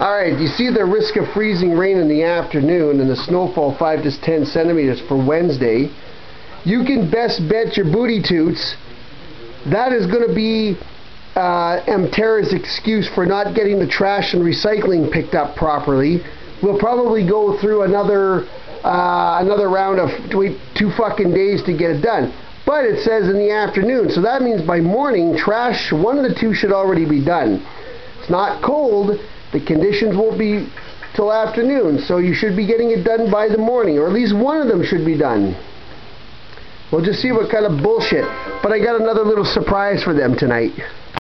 Alright, you see the risk of freezing rain in the afternoon and the snowfall 5 to 10 centimeters for Wednesday. You can best bet your booty toots that is going to be uh, excuse for not getting the trash and recycling picked up properly. We'll probably go through another uh, another round of two fucking days to get it done. But it says in the afternoon, so that means by morning, trash, one of the two should already be done. It's not cold, the conditions won't be till afternoon, so you should be getting it done by the morning, or at least one of them should be done. We'll just see what kind of bullshit. But I got another little surprise for them tonight.